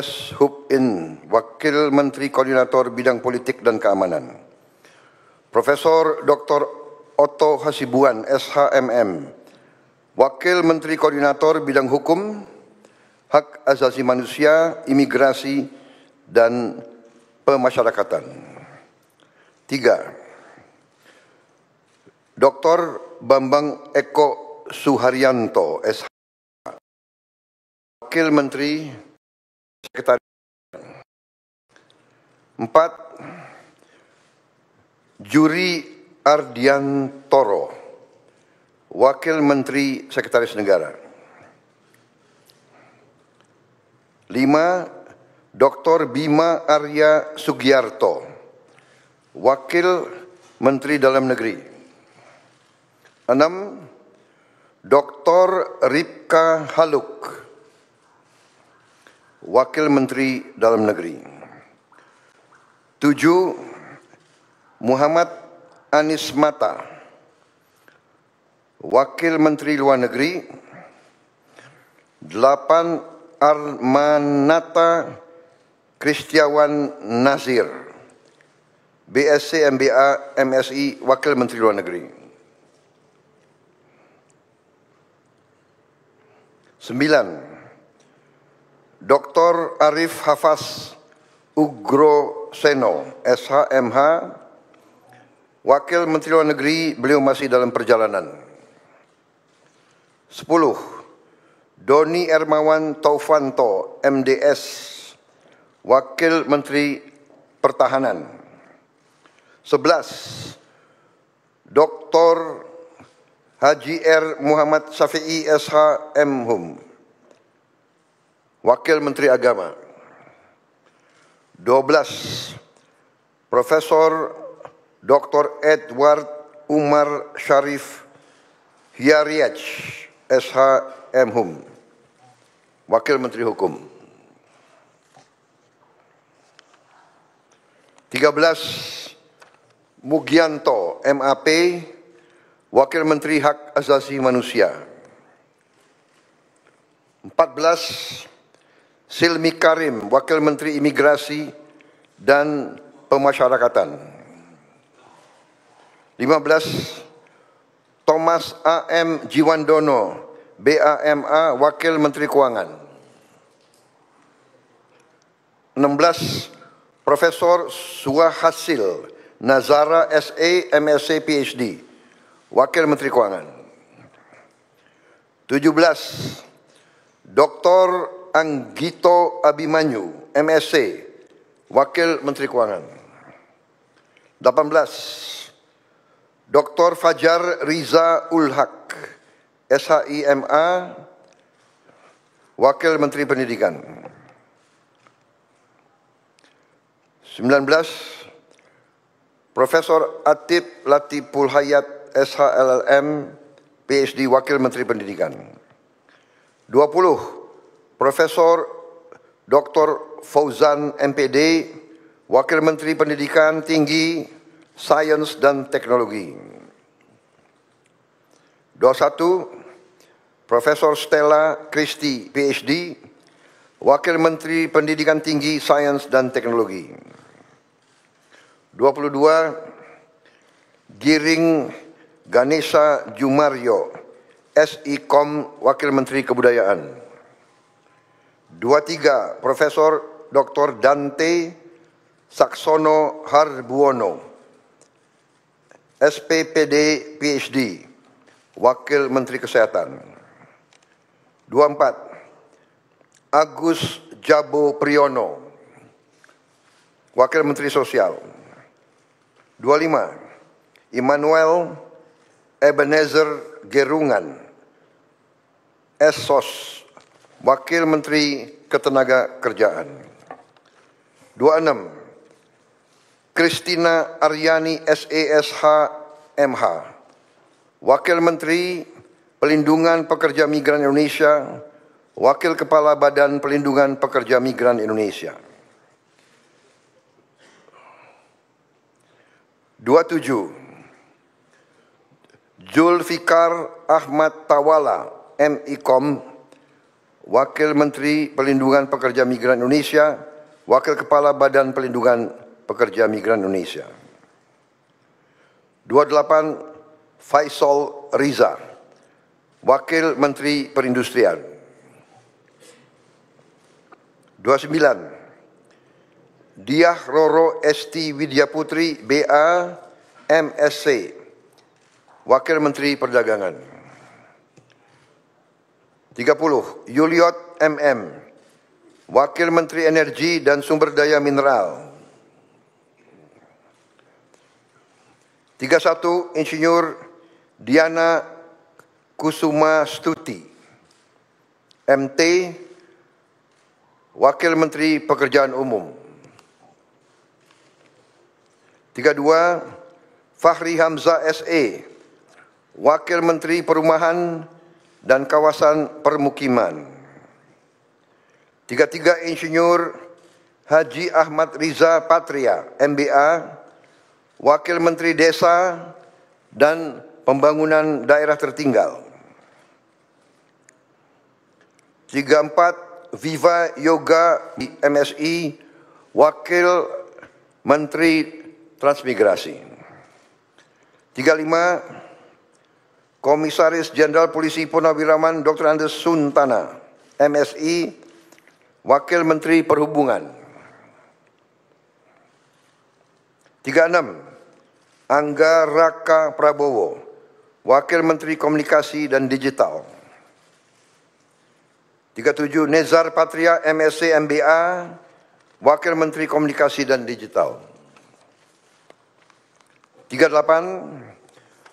S. Hub In, Wakil Menteri Koordinator Bidang Politik dan Keamanan. Profesor Dr. Otto Hasibuan, SHMM, Wakil Menteri Koordinator Bidang Hukum, Hak Asasi Manusia, Imigrasi, dan Pemasyarakatan. Tiga, Dr. Bambang Eko Suharyanto, SH, Wakil Menteri Empat, Juri Ardiantoro, Wakil Menteri Sekretaris Negara. Lima, Dr. Bima Arya Sugiarto, Wakil Menteri Dalam Negeri. Enam, Dr. Ripka Haluk, Wakil Menteri Dalam Negeri. Tujuh, Muhammad Anis Mata, Wakil Menteri Luar Negeri. Delapan, Armanata Kristiawan Nazir, BSc MBA MSI Wakil Menteri Luar Negeri. Sembilan, Dr. Arif Hafaz Ugro Seno, SHMH, Wakil Menteri Luar Negeri, beliau masih dalam perjalanan. Sepuluh, Doni Ermawan Taufanto, MDS, Wakil Menteri Pertahanan. Sebelas, Dr. Haji R. Muhammad Syafi'i SH M. Hum, Wakil Menteri Agama. 12. Profesor Dr. Edward Umar Sharif Hiariach SH. Hum, Wakil Menteri Hukum. 13. Mugianto MAP Wakil Menteri Hak Asasi Manusia. 14. Silmi Karim, Wakil Menteri Imigrasi dan Pemasyarakatan. 15. Thomas A.M. Jiwandono, BAMA, Wakil Menteri Keuangan. 16. Profesor Suhasil Nazara SA, MSc, PhD, Wakil Menteri Keuangan. 17. Dr. Anggito Abimanyu, MSc, Wakil Menteri Keuangan. 18. Dr. Fajar Riza Ulhak, SHIMA, Wakil Menteri Pendidikan. 19. Profesor Atib Latiful Hayat, SHLLM, PhD, Wakil Menteri Pendidikan. 20. Profesor Dr. Fauzan MPD, Wakil Menteri Pendidikan Tinggi, Sains dan Teknologi. 21. Profesor Stella Christie, PhD, Wakil Menteri Pendidikan Tinggi, Sains dan Teknologi. 22. Giring Ganesha Jumario, SIKOM, Wakil Menteri Kebudayaan. 23 Profesor Dr. Dante Saksono Harbuono SPPD PhD Wakil Menteri Kesehatan 24 Agus Jabo Priyono Wakil Menteri Sosial 25 Immanuel Ebenezer Gerungan Esos Wakil Menteri Ketenaga Kerjaan. 26. Kristina Aryani SESH MH. Wakil Menteri Pelindungan Pekerja Migran Indonesia, Wakil Kepala Badan Pelindungan Pekerja Migran Indonesia. 27. Julfikar Ahmad Tawala, MIKOM, Wakil Menteri Pelindungan Pekerja Migran Indonesia, Wakil Kepala Badan Pelindungan Pekerja Migran Indonesia. 28 Faisal Riza, Wakil Menteri Perindustrian. 29 Diah Roro Esti Widya Putri BA MSC Wakil Menteri Perdagangan 30 Yuliot MM Wakil Menteri Energi dan Sumber Daya Mineral. 31 Insinyur Diana Kusuma Stuti MT Wakil Menteri Pekerjaan Umum. 32 Fahri Hamzah SE Wakil Menteri Perumahan dan Kawasan Permukiman. 33 Insinyur Haji Ahmad Riza Patria MBA Wakil Menteri Desa dan Pembangunan Daerah Tertinggal. 34 Viva Yoga MSI Wakil Menteri Transmigrasi. 35 Komisaris Jenderal Polisi Purnawiraman Dr. Andes Suntana, MSI, Wakil Menteri Perhubungan. 36. Angga Raka Prabowo, Wakil Menteri Komunikasi dan Digital. 37. Nezar Patria, MSc MBA, Wakil Menteri Komunikasi dan Digital. 38.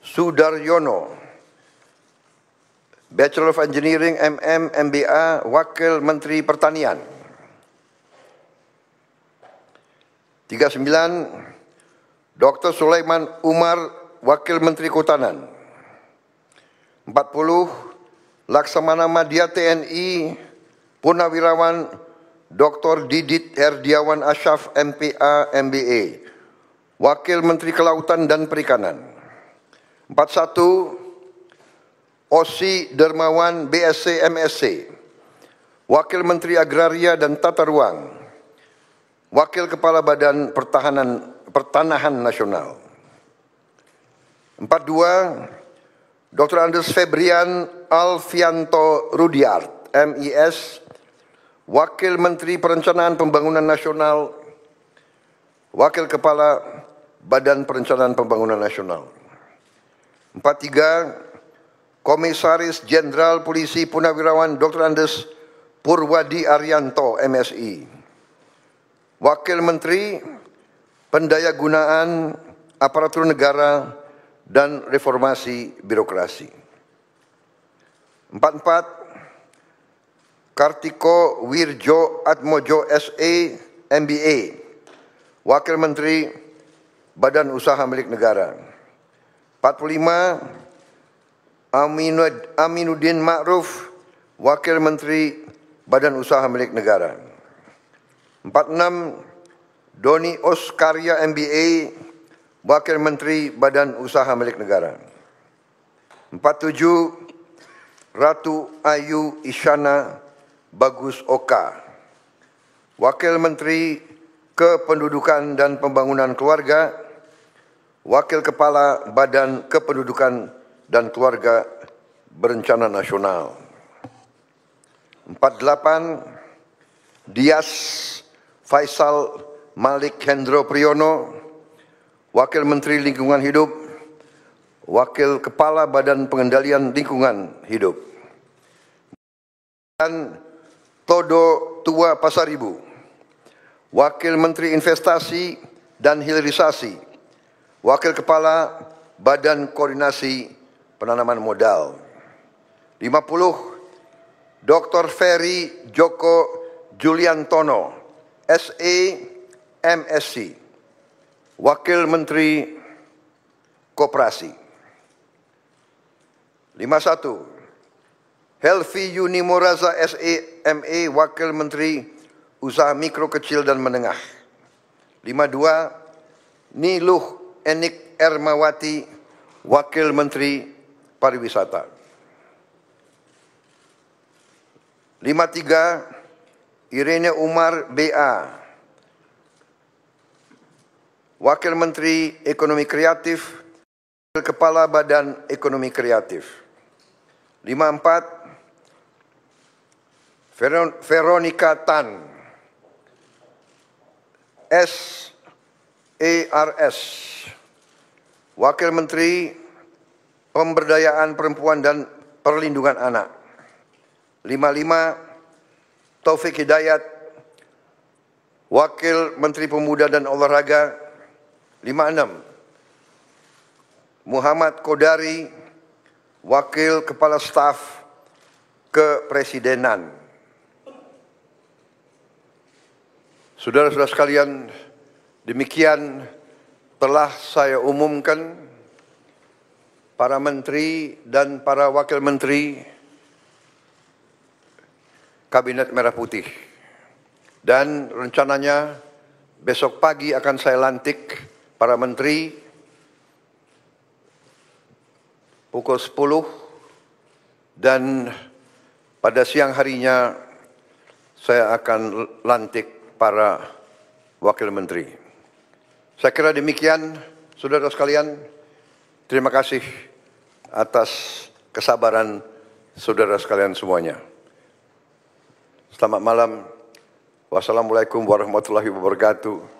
Sudaryono, Bachelor of Engineering MM MBA Wakil Menteri Pertanian 39 Dr. Sulaiman Umar Wakil Menteri Kehutanan 40 Laksamana Madya TNI Purnawirawan Dr. Didit Herdiawan Asyaf MPA MBA Wakil Menteri Kelautan dan Perikanan 41 Osi Dermawan BSc MSc, Wakil Menteri Agraria dan Tata Ruang, Wakil Kepala Badan Pertahanan Pertanahan Nasional. 42 Dr. Andes Febrian Alfianto Rudiart, MIS, Wakil Menteri Perencanaan Pembangunan Nasional, Wakil Kepala Badan Perencanaan Pembangunan Nasional. 43 Komisaris Jenderal Polisi Punawirawan Dr. Andes Purwadi Arianto MSI Wakil Menteri Pendayagunaan Aparatur Negara dan Reformasi Birokrasi. 44 Kartiko Wirjo Atmojo SE MBA Wakil Menteri Badan Usaha Milik Negara. 45 Aminuddin Ma'ruf, Wakil Menteri Badan Usaha Milik Negara. 46 Doni Oskarya MBA, Wakil Menteri Badan Usaha Milik Negara. 47 Ratu Ayu Isyana Bagus Oka, Wakil Menteri Kependudukan dan Pembangunan Keluarga, Wakil Kepala Badan Kependudukan dan keluarga berencana nasional. 48 Dias Faisal Malik Hendro Priyono Wakil Menteri Lingkungan Hidup Wakil Kepala Badan Pengendalian Lingkungan Hidup dan Todo Tua Pasaribu Wakil Menteri Investasi dan Hilirisasi Wakil Kepala Badan Koordinasi penanaman modal. 50 Dr. Ferry Joko Juliantono, SE MSc, Wakil Menteri Koperasi. 51 Helvi Yuni Moraza SE ME, Wakil Menteri Usaha Mikro Kecil dan Menengah. 52 Niluh Enik Ermawati, Wakil Menteri pariwisata. 53 Irene Umar BA Wakil Menteri Ekonomi Kreatif Kepala Badan Ekonomi Kreatif. 54 Veronica Tan. S ARS Wakil Menteri Pemberdayaan Perempuan dan Perlindungan Anak. 55 Taufik Hidayat Wakil Menteri Pemuda dan Olahraga. 56 Muhammad Kodari Wakil Kepala Staf Kepresidenan. Saudara-saudara sekalian, demikian telah saya umumkan para menteri dan para wakil menteri Kabinet Merah Putih. Dan rencananya besok pagi akan saya lantik para menteri pukul 10 dan pada siang harinya saya akan lantik para wakil menteri. Saya kira demikian, saudara sekalian. Terima kasih atas kesabaran saudara sekalian semuanya. Selamat malam. Wassalamualaikum warahmatullahi wabarakatuh.